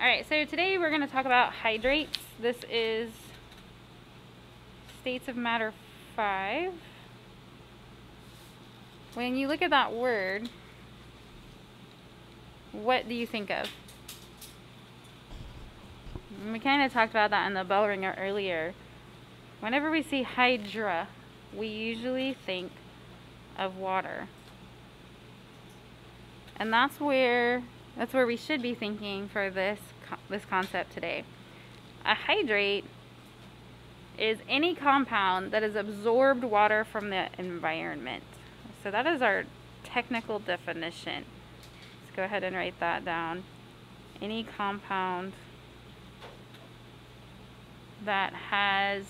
Alright, so today we're going to talk about hydrates. This is States of Matter 5. When you look at that word, what do you think of? We kind of talked about that in the bell ringer earlier. Whenever we see hydra, we usually think of water. And that's where that's where we should be thinking for this this concept today. A hydrate is any compound that has absorbed water from the environment. So that is our technical definition. Let's go ahead and write that down. Any compound that has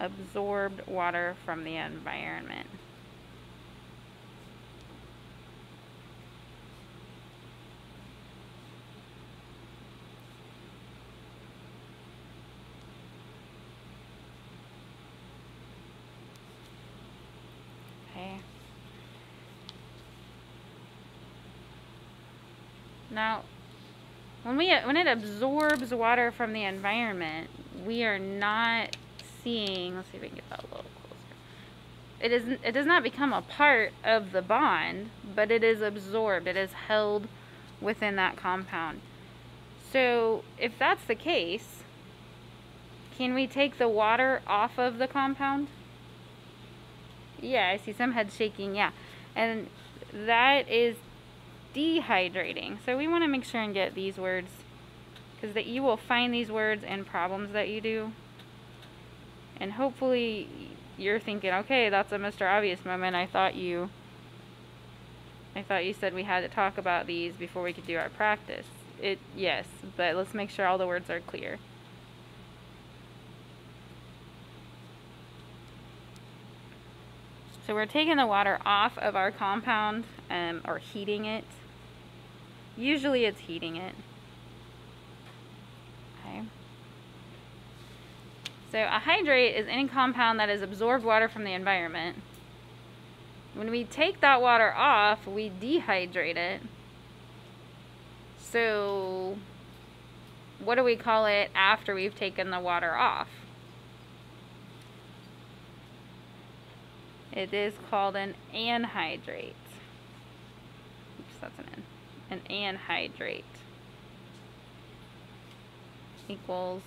absorbed water from the environment. Okay. Now, when we when it absorbs water from the environment, we are not seeing. Let's see if we can get that a little closer. It is it does not become a part of the bond, but it is absorbed. It is held within that compound. So, if that's the case, can we take the water off of the compound? Yeah, I see some head shaking. Yeah. And that is dehydrating. So we want to make sure and get these words because that you will find these words in problems that you do. And hopefully you're thinking, okay, that's a Mr. Obvious moment. I thought you I thought you said we had to talk about these before we could do our practice. It yes, but let's make sure all the words are clear. So we're taking the water off of our compound um, or heating it. Usually it's heating it. Okay. So a hydrate is any compound that has absorbed water from the environment. When we take that water off, we dehydrate it. So what do we call it after we've taken the water off? It is called an anhydrate. Oops, that's an N. An anhydrate equals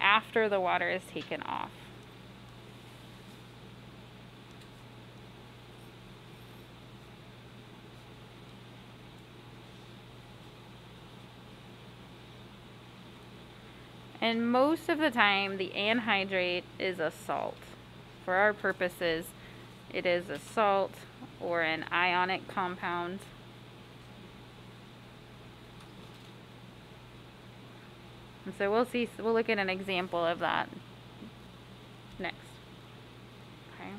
after the water is taken off. And most of the time, the anhydrate is a salt. For our purposes, it is a salt or an ionic compound. And so we'll see, we'll look at an example of that next. Okay.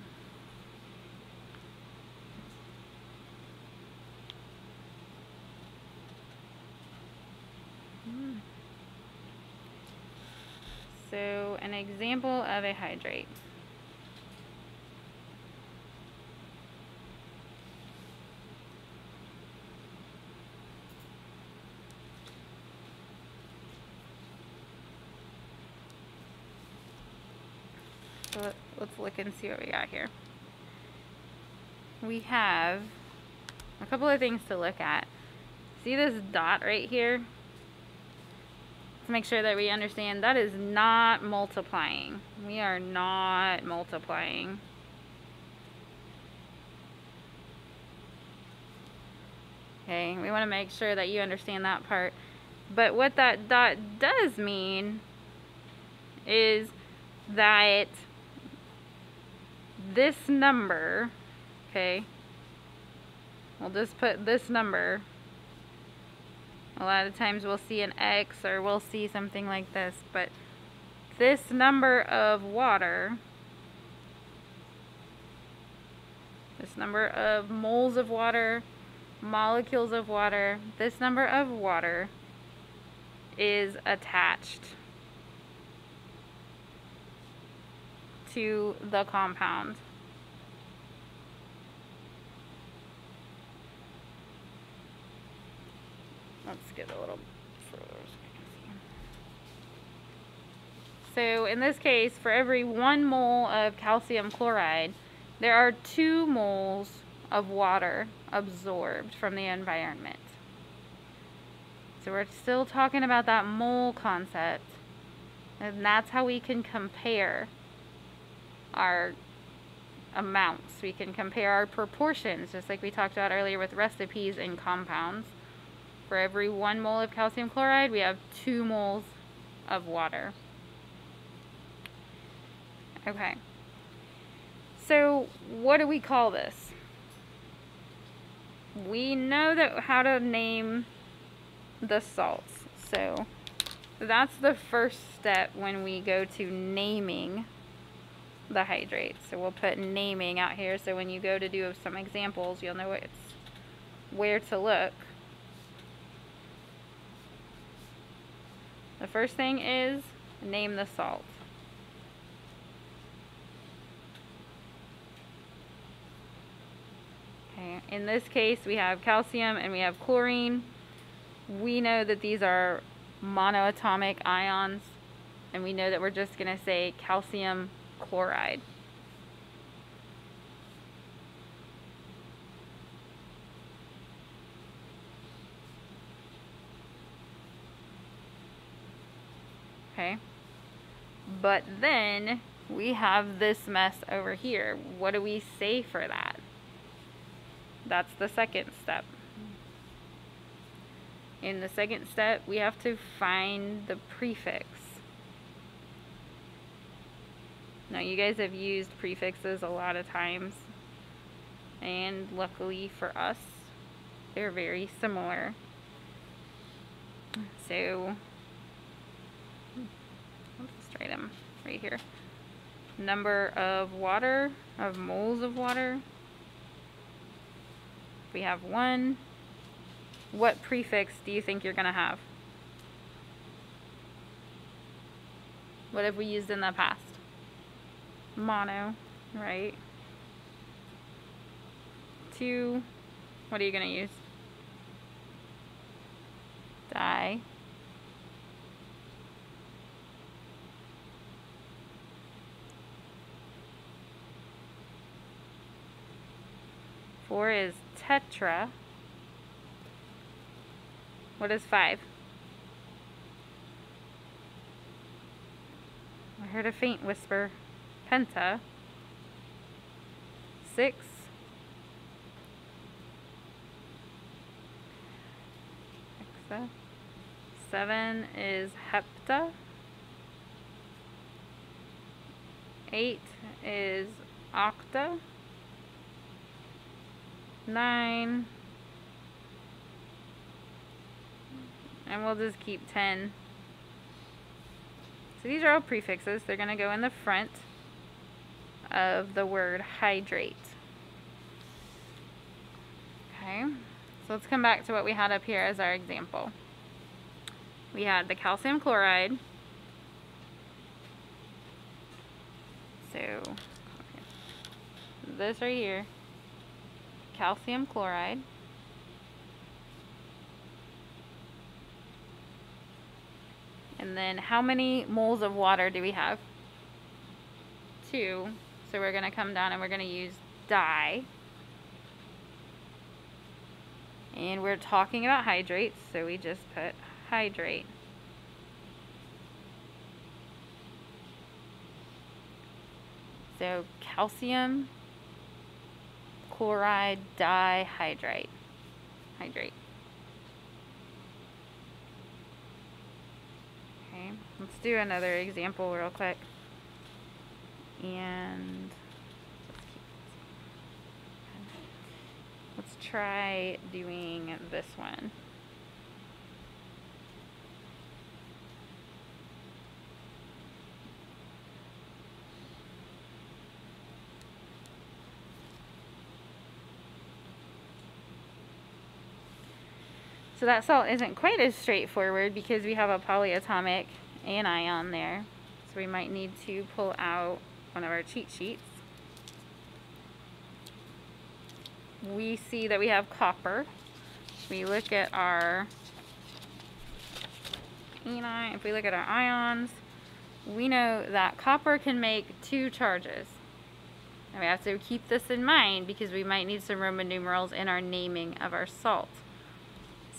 Hmm. So an example of a hydrate. So let's look and see what we got here. We have a couple of things to look at. See this dot right here? Let's make sure that we understand that is not multiplying. We are not multiplying. Okay, we want to make sure that you understand that part. But what that dot does mean is that this number, okay, we'll just put this number a lot of times we'll see an X or we'll see something like this, but this number of water, this number of moles of water, molecules of water, this number of water is attached to the compound. let's get a little further so I can see. So in this case, for every one mole of calcium chloride, there are two moles of water absorbed from the environment. So we're still talking about that mole concept. And that's how we can compare our amounts. We can compare our proportions, just like we talked about earlier with recipes and compounds. For every one mole of calcium chloride, we have two moles of water. Okay. So what do we call this? We know that how to name the salts. So that's the first step when we go to naming the hydrates. So we'll put naming out here so when you go to do some examples, you'll know it's where to look. The first thing is name the salt. In this case we have calcium and we have chlorine. We know that these are monoatomic ions and we know that we're just going to say calcium chloride. Okay. But then we have this mess over here. What do we say for that? That's the second step. In the second step, we have to find the prefix. Now you guys have used prefixes a lot of times and luckily for us they're very similar. So let's just write them right here. Number of water, of moles of water. We have one. What prefix do you think you're going to have? What have we used in the past? mono, right? Two, what are you going to use? Di. Four is tetra. What is five? I heard a faint whisper. Penta, six, hexa, seven is hepta, eight is octa, nine, and we'll just keep 10. So these are all prefixes. They're going to go in the front of the word hydrate. Okay, so let's come back to what we had up here as our example. We had the calcium chloride. So, this right here, calcium chloride. And then how many moles of water do we have? Two. So we're going to come down and we're going to use di. And we're talking about hydrates, so we just put hydrate. So calcium chloride dihydrate. Hydrate. Okay, let's do another example real quick and let's try doing this one. So that salt isn't quite as straightforward because we have a polyatomic anion there. So we might need to pull out one of our cheat sheets, we see that we have copper. We look at our anion, if we look at our ions, we know that copper can make two charges. And we have to keep this in mind because we might need some Roman numerals in our naming of our salt.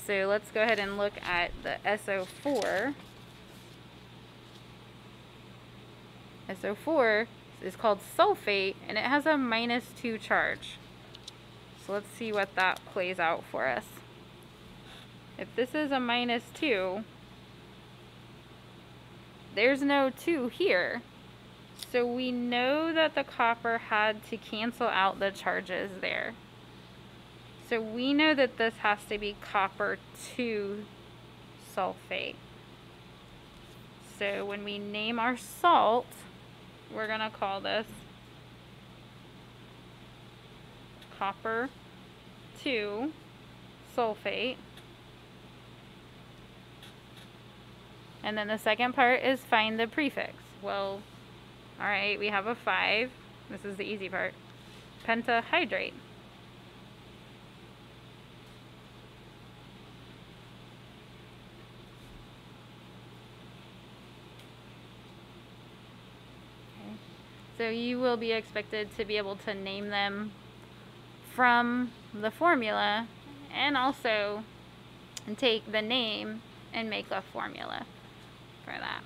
So let's go ahead and look at the SO4. SO4 is called sulfate and it has a minus 2 charge. So let's see what that plays out for us. If this is a minus 2, there's no 2 here. So we know that the copper had to cancel out the charges there. So we know that this has to be copper 2 sulfate. So when we name our salt, we're going to call this copper 2 sulfate. And then the second part is find the prefix. Well, all right, we have a 5. This is the easy part. Pentahydrate. So you will be expected to be able to name them from the formula and also take the name and make a formula for that.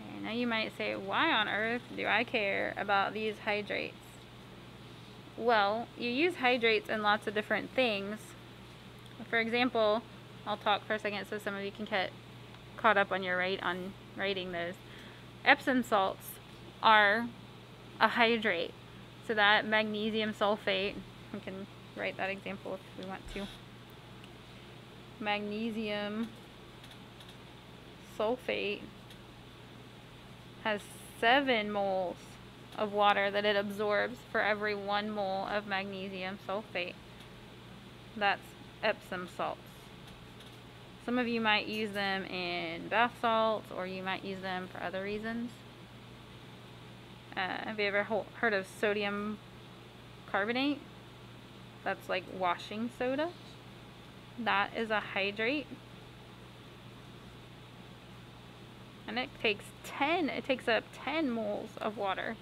Okay, now you might say, why on earth do I care about these hydrates? Well, you use hydrates in lots of different things. For example, I'll talk for a second so some of you can get caught up on your right on writing those. Epsom salts are a hydrate. So that magnesium sulfate, we can write that example if we want to. Magnesium sulfate has 7 moles of water that it absorbs for every 1 mole of magnesium sulfate. That's Epsom salts. Some of you might use them in bath salts or you might use them for other reasons. Uh, have you ever heard of sodium carbonate? That's like washing soda. That is a hydrate. And it takes 10, it takes up 10 moles of water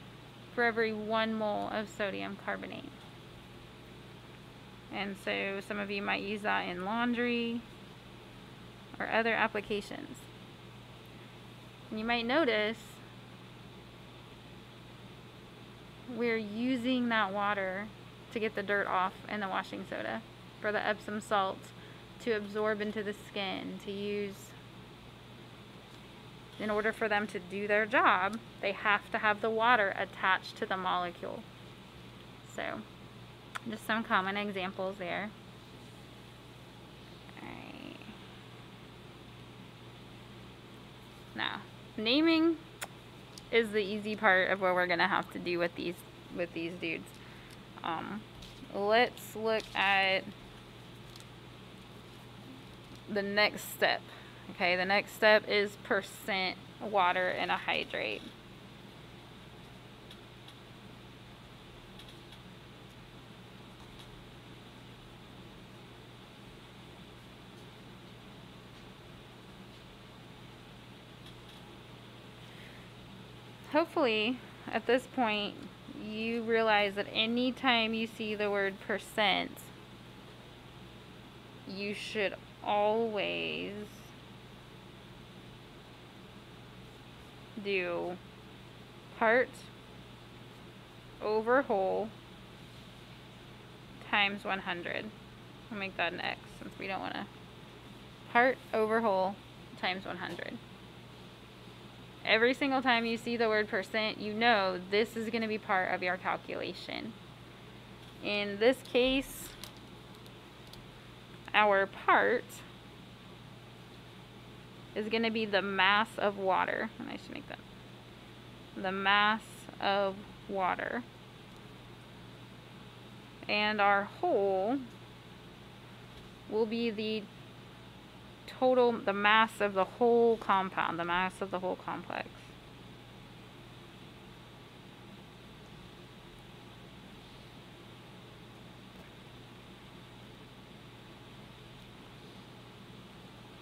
for every one mole of sodium carbonate. And so some of you might use that in laundry, or other applications. And you might notice we're using that water to get the dirt off in the washing soda for the Epsom salt to absorb into the skin to use. In order for them to do their job they have to have the water attached to the molecule. So just some common examples there Now, naming is the easy part of what we're gonna have to do with these with these dudes. Um, let's look at the next step. Okay, the next step is percent water in a hydrate. Hopefully at this point you realize that anytime you see the word percent, you should always do part over whole times 100. I'll make that an X since we don't want to. Part over whole times 100 every single time you see the word percent, you know this is going to be part of your calculation. In this case, our part is going to be the mass of water. And I should make that. The mass of water. And our whole will be the total, the mass of the whole compound, the mass of the whole complex.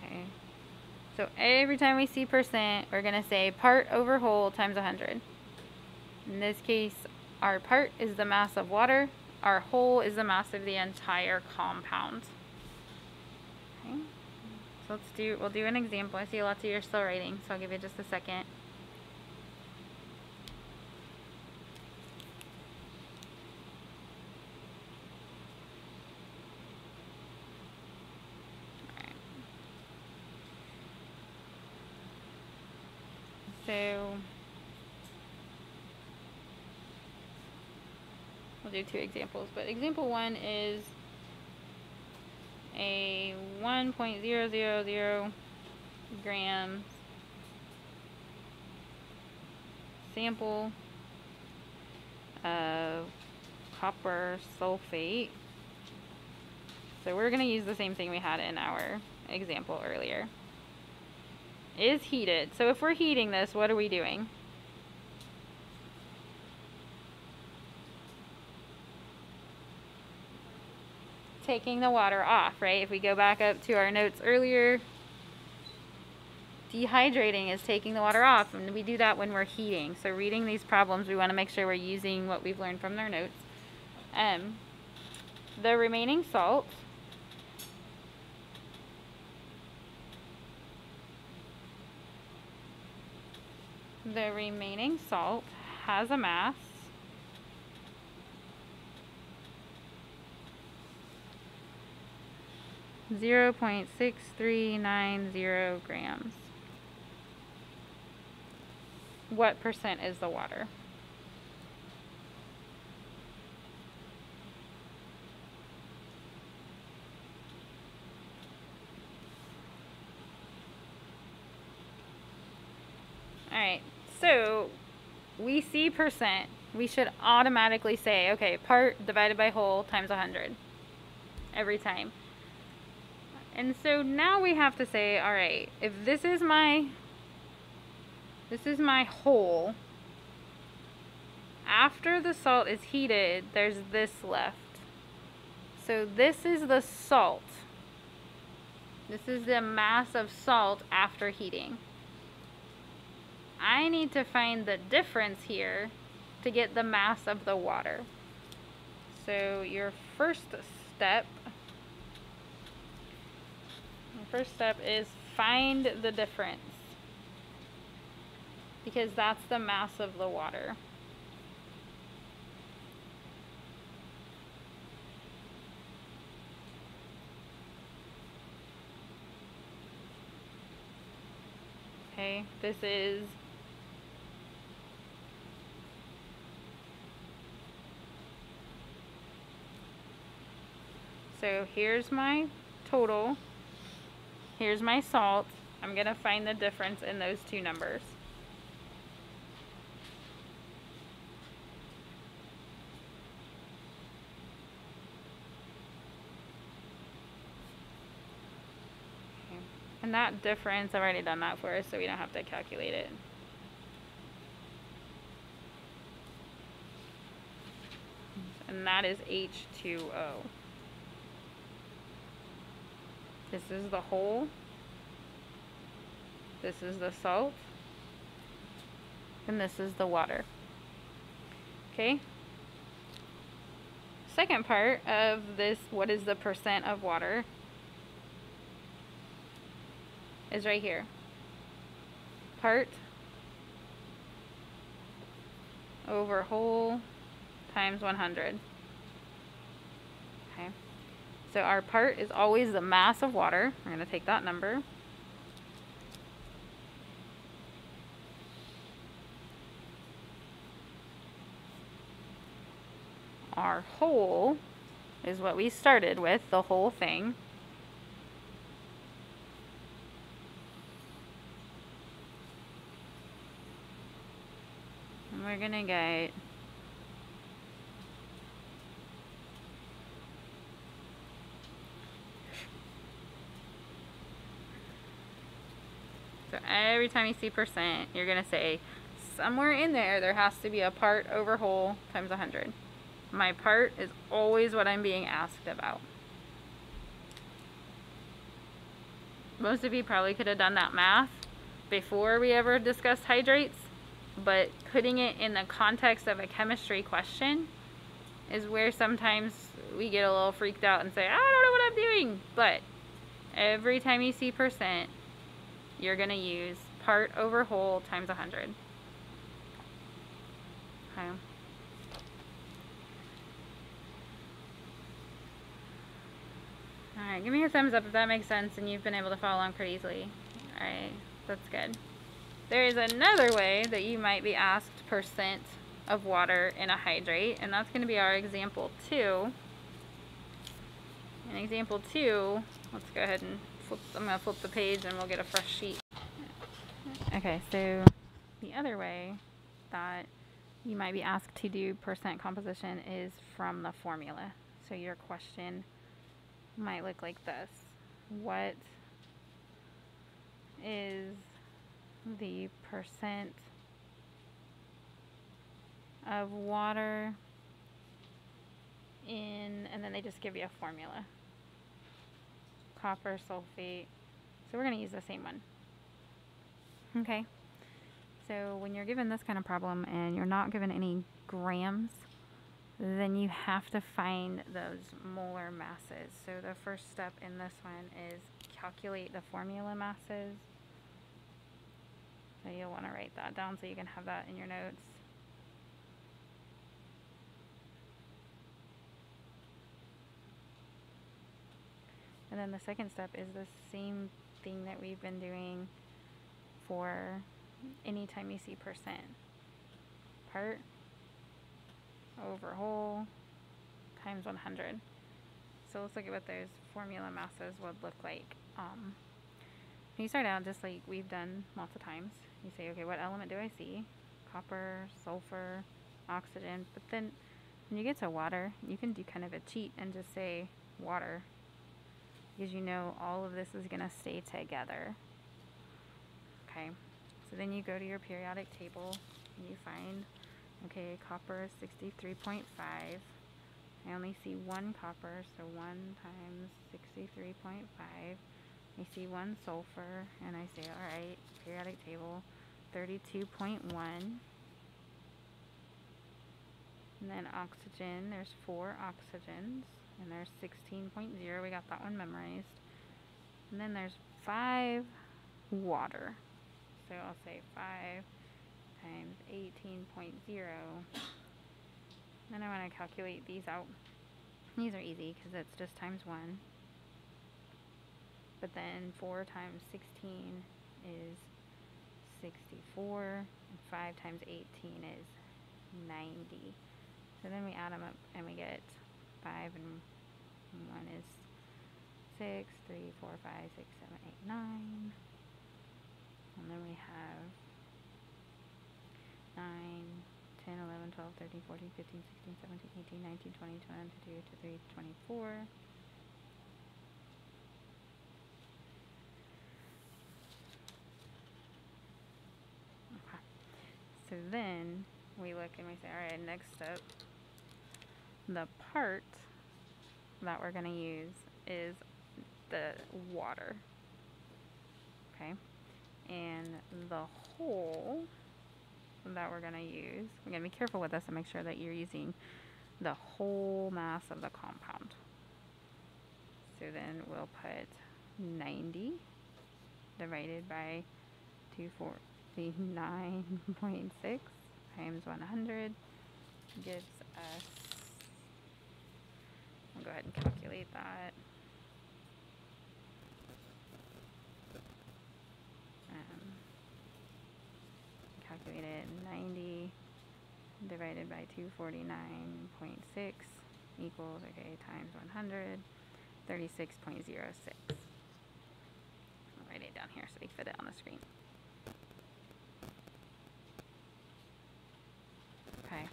Okay. So every time we see percent, we're going to say part over whole times 100. In this case, our part is the mass of water. Our whole is the mass of the entire compound. So let's do, we'll do an example. I see lots of you are still writing, so I'll give you just a second. So we'll do two examples, but example one is a 1.000 grams sample of copper sulfate. So we're going to use the same thing we had in our example earlier is heated. So if we're heating this, what are we doing? Taking the water off, right? If we go back up to our notes earlier, dehydrating is taking the water off, and we do that when we're heating. So reading these problems, we want to make sure we're using what we've learned from their notes. Um, the remaining salt the remaining salt has a mass Zero point six three nine zero grams. What percent is the water? Alright, so we see percent. We should automatically say, okay, part divided by whole times 100 every time. And so now we have to say, all right, if this is my, this is my hole, after the salt is heated, there's this left. So this is the salt. This is the mass of salt after heating. I need to find the difference here to get the mass of the water. So your first step, your first step is find the difference because that's the mass of the water. Okay, this is So here's my total. Here's my salt. I'm going to find the difference in those two numbers. And that difference, I've already done that for us, so we don't have to calculate it. And that is H2O. This is the whole. This is the salt. And this is the water. Okay. Second part of this, what is the percent of water, is right here. Part over whole times 100. So our part is always the mass of water. We're going to take that number. Our whole is what we started with, the whole thing. And we're going to get So every time you see percent, you're going to say somewhere in there, there has to be a part over whole times 100. My part is always what I'm being asked about. most of you probably could have done that math before we ever discussed hydrates, but putting it in the context of a chemistry question is where sometimes we get a little freaked out and say, I don't know what I'm doing. But every time you see percent, you're going to use part over whole times 100. Okay. Alright, give me a thumbs up if that makes sense and you've been able to follow along pretty easily. Alright, that's good. There is another way that you might be asked percent of water in a hydrate, and that's going to be our example 2. In example 2, let's go ahead and flip, I'm going to flip the page and we'll get a fresh sheet. Okay, so the other way that you might be asked to do percent composition is from the formula. So your question might look like this. What is the percent of water in, and then they just give you a formula. Copper sulfate. So we're going to use the same one. Okay. So when you're given this kind of problem and you're not given any grams, then you have to find those molar masses. So the first step in this one is calculate the formula masses. So you'll want to write that down so you can have that in your notes. And then the second step is the same thing that we've been doing for anytime you see percent. Part over whole times 100. So let's look at what those formula masses would look like. Um, you start out just like we've done lots of times. You say, okay, what element do I see? Copper, sulfur, oxygen. But then when you get to water, you can do kind of a cheat and just say water because you know all of this is going to stay together. Okay, so then you go to your periodic table and you find, okay, copper is 63.5. I only see one copper, so 1 times 63.5. I see one sulfur, and I say, alright, periodic table, 32.1. And then oxygen, there's four oxygens and there's 16.0 we got that one memorized and then there's 5 water so I'll say 5 times 18.0 then I want to calculate these out. These are easy because it's just times 1 but then 4 times 16 is 64 and 5 times 18 is 90 so then we add them up and we get 5 and 1 is 6, 3, 4, 5, 6, 7, 8, 9. And then we have 9, 10, 11, 12, 13, 14, 15, 16, 17, 18, 19, 20, 21, 22, 23, 24. Okay. So then we look and we say, all right, next step the part that we're going to use is the water. Okay. And the whole that we're going to use, we're going to be careful with this and make sure that you're using the whole mass of the compound. So then we'll put 90 divided by 249.6 times 100 gives us I'll go ahead and calculate that. Um, calculate it 90 divided by 249.6 equals, okay, times 100, 36.06. I'll write it down here so we fit it on the screen. Okay,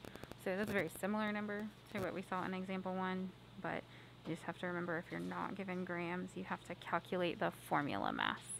so that's a very similar number to what we saw in example one but you just have to remember if you're not given grams, you have to calculate the formula mass.